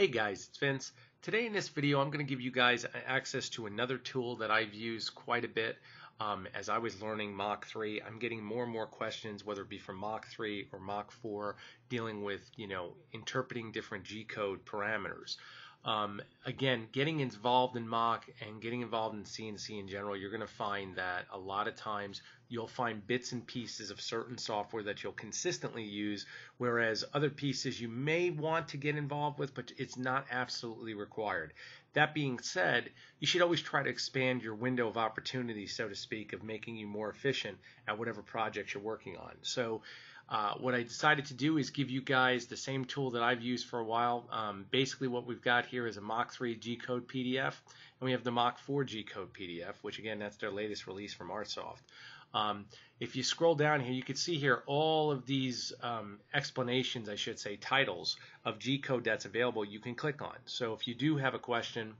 Hey guys, it's Vince. Today in this video I'm going to give you guys access to another tool that I've used quite a bit um, as I was learning Mach 3. I'm getting more and more questions whether it be from Mach 3 or Mach 4 dealing with, you know, interpreting different G-code parameters. Um, again, getting involved in Mach and getting involved in CNC in general, you're going to find that a lot of times you'll find bits and pieces of certain software that you'll consistently use, whereas other pieces you may want to get involved with, but it's not absolutely required. That being said, you should always try to expand your window of opportunity, so to speak, of making you more efficient at whatever project you're working on. So uh, what I decided to do is give you guys the same tool that I've used for a while. Um, basically what we've got here is a Mach 3 G-code PDF and we have the Mach 4 G-code PDF which again that's their latest release from Artsoft. Um, if you scroll down here you can see here all of these um, explanations I should say titles of G-code that's available you can click on. So if you do have a question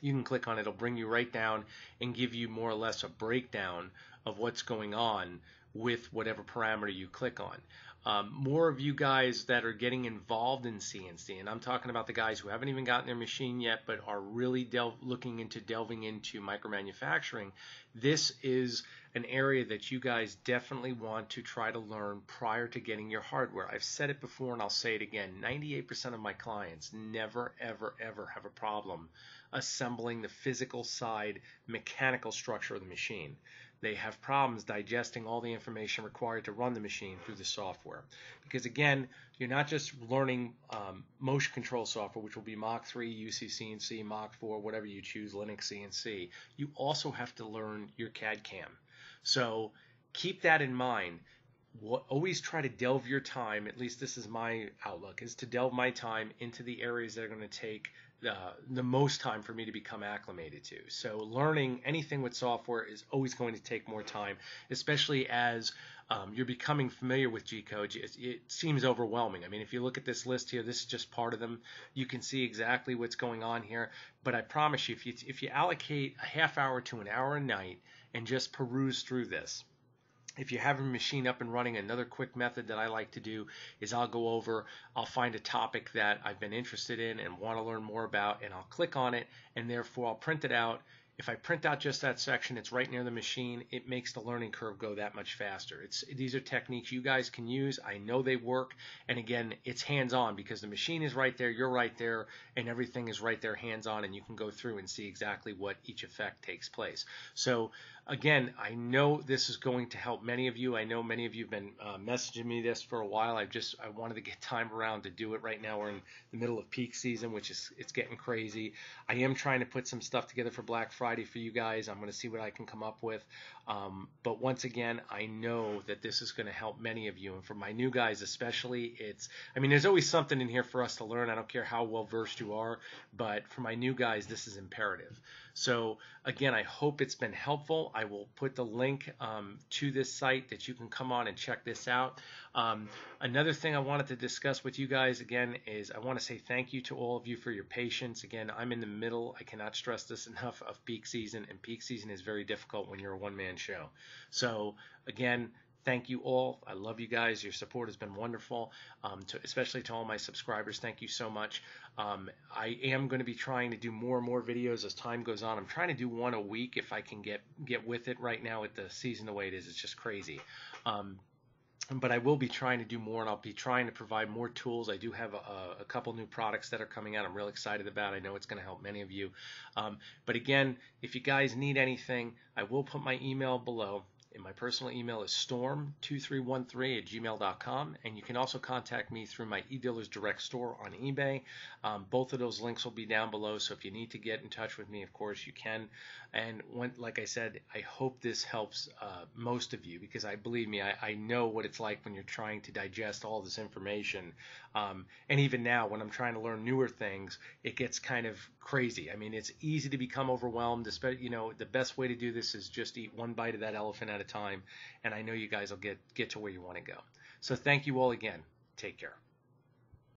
you can click on it. It'll bring you right down and give you more or less a breakdown of what's going on with whatever parameter you click on. Um, more of you guys that are getting involved in CNC, and I'm talking about the guys who haven't even gotten their machine yet, but are really looking into delving into micromanufacturing. This is an area that you guys definitely want to try to learn prior to getting your hardware. I've said it before and I'll say it again 98% of my clients never, ever, ever have a problem assembling the physical side mechanical structure of the machine they have problems digesting all the information required to run the machine through the software. Because again, you're not just learning um, motion control software, which will be Mach 3, UC CNC, Mach 4, whatever you choose, Linux CNC. You also have to learn your CAD CAM. So keep that in mind. What, always try to delve your time, at least this is my outlook, is to delve my time into the areas that are going to take the most time for me to become acclimated to. So learning anything with software is always going to take more time, especially as um, you're becoming familiar with G code. It, it, seems overwhelming. I mean, if you look at this list here, this is just part of them. You can see exactly what's going on here. But I promise you, if you if you allocate a half hour to an hour a night and just peruse through this, if you have a machine up and running, another quick method that I like to do is I'll go over, I'll find a topic that I've been interested in and want to learn more about, and I'll click on it, and therefore I'll print it out if I print out just that section, it's right near the machine. It makes the learning curve go that much faster. It's these are techniques you guys can use. I know they work, and again, it's hands-on because the machine is right there, you're right there, and everything is right there hands-on, and you can go through and see exactly what each effect takes place. So again, I know this is going to help many of you. I know many of you have been uh, messaging me this for a while. I just I wanted to get time around to do it. Right now we're in the middle of peak season, which is it's getting crazy. I am trying to put some stuff together for Black Friday Friday for you guys. I'm going to see what I can come up with. Um, but once again, I know that this is going to help many of you. And for my new guys, especially, it's, I mean, there's always something in here for us to learn. I don't care how well versed you are. But for my new guys, this is imperative. So again, I hope it's been helpful. I will put the link um, to this site that you can come on and check this out. Um, another thing I wanted to discuss with you guys again is I want to say thank you to all of you for your patience. Again, I'm in the middle, I cannot stress this enough, of peak season, and peak season is very difficult when you're a one man show. So, again, thank you all. I love you guys. Your support has been wonderful, um, to, especially to all my subscribers. Thank you so much. Um, I am going to be trying to do more and more videos as time goes on. I'm trying to do one a week if I can get get with it. Right now, with the season the way it is, it's just crazy. Um, but I will be trying to do more and I'll be trying to provide more tools. I do have a, a couple new products that are coming out I'm real excited about. I know it's going to help many of you. Um, but again, if you guys need anything, I will put my email below. And my personal email is storm2313 at gmail.com. And you can also contact me through my eDealers Direct Store on eBay. Um, both of those links will be down below. So if you need to get in touch with me, of course, you can. And when, like I said, I hope this helps uh, most of you because I believe me, I, I, know what it's like when you're trying to digest all this information. Um, and even now, when I'm trying to learn newer things, it gets kind of crazy. I mean, it's easy to become overwhelmed. Especially, you know, the best way to do this is just eat one bite of that elephant at a time. And I know you guys will get get to where you want to go. So thank you all again. Take care.